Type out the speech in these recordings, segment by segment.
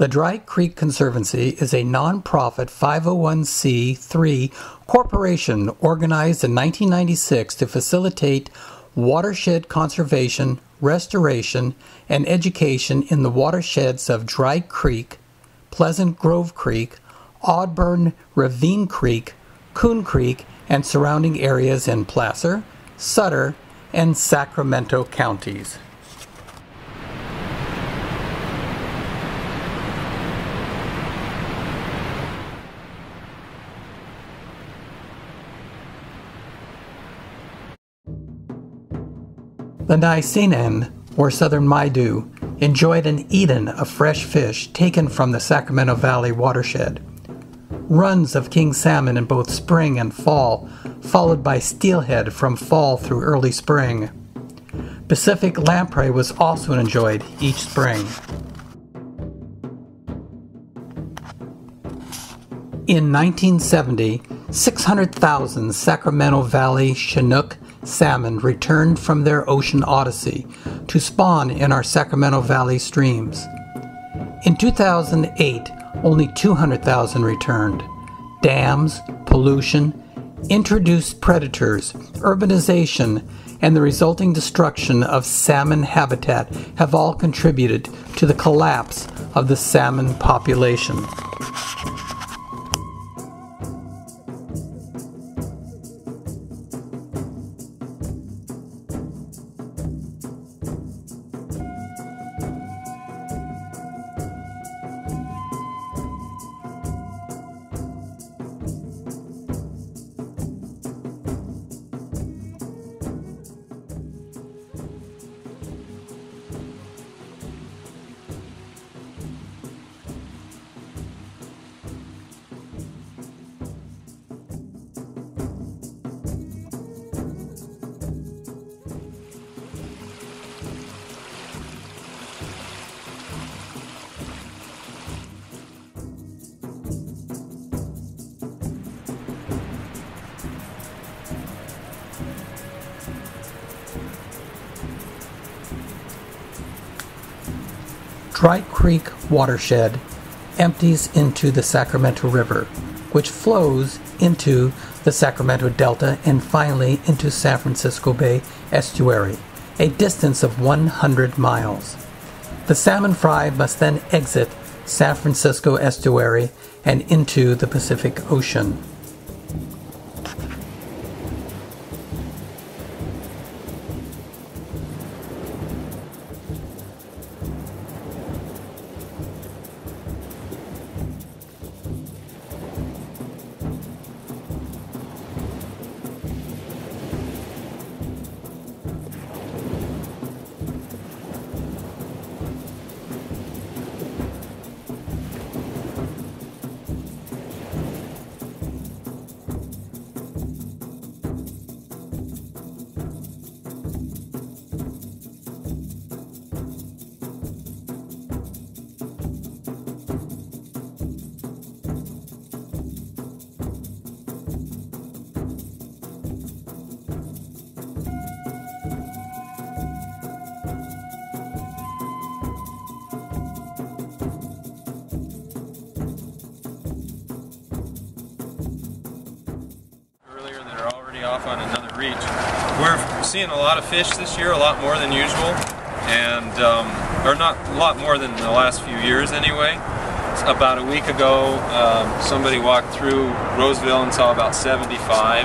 The Dry Creek Conservancy is a nonprofit 501c3 corporation organized in 1996 to facilitate watershed conservation, restoration, and education in the watersheds of Dry Creek, Pleasant Grove Creek, Auburn Ravine Creek, Coon Creek, and surrounding areas in Placer, Sutter, and Sacramento counties. The Nisenan, or southern Maidu, enjoyed an Eden of fresh fish taken from the Sacramento Valley watershed. Runs of king salmon in both spring and fall, followed by steelhead from fall through early spring. Pacific lamprey was also enjoyed each spring. In 1970, 600,000 Sacramento Valley Chinook salmon returned from their ocean odyssey to spawn in our Sacramento Valley streams. In 2008, only 200,000 returned. Dams, pollution, introduced predators, urbanization, and the resulting destruction of salmon habitat have all contributed to the collapse of the salmon population. Dry Creek watershed empties into the Sacramento River, which flows into the Sacramento Delta and finally into San Francisco Bay estuary, a distance of 100 miles. The salmon fry must then exit San Francisco estuary and into the Pacific Ocean. Reach. We're seeing a lot of fish this year, a lot more than usual, and um, or not a lot more than the last few years anyway. About a week ago, um, somebody walked through Roseville and saw about 75,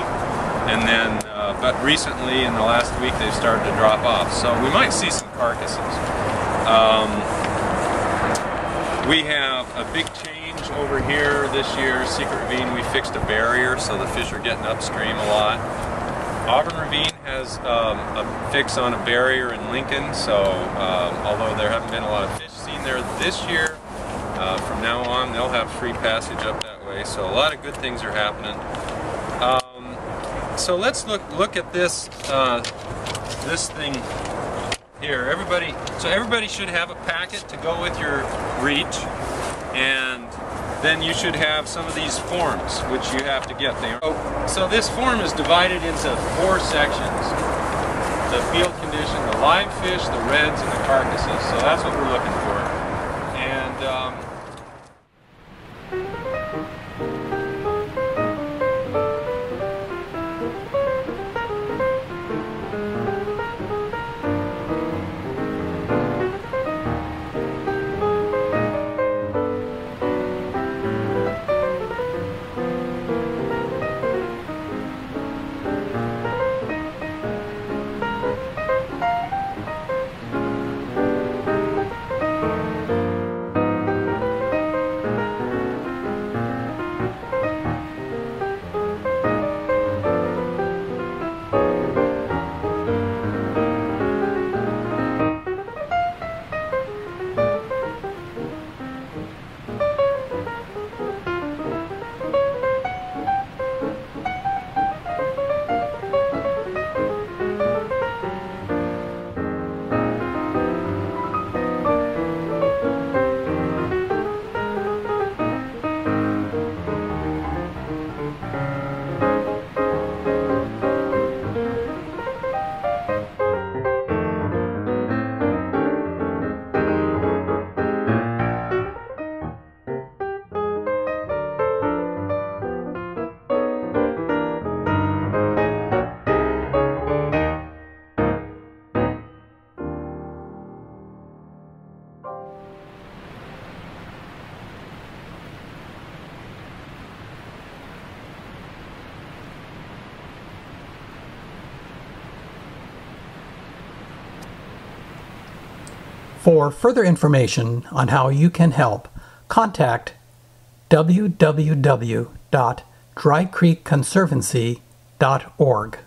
and then, uh, but recently in the last week they've started to drop off. So we might see some carcasses. Um, we have a big change over here this year. Secret Ravine, we fixed a barrier so the fish are getting upstream a lot. Auburn Ravine has um, a fix on a barrier in Lincoln, so um, although there haven't been a lot of fish seen there this year, uh, from now on they'll have free passage up that way. So a lot of good things are happening. Um, so let's look look at this uh, this thing here. Everybody, so everybody should have a packet to go with your reach, and then you should have some of these forms which you have to get there. Oh, so this form is divided into four sections. The field condition, the live fish, the redds, and the carcasses. So that's what we're looking for. For further information on how you can help, contact www.drycreekconservancy.org.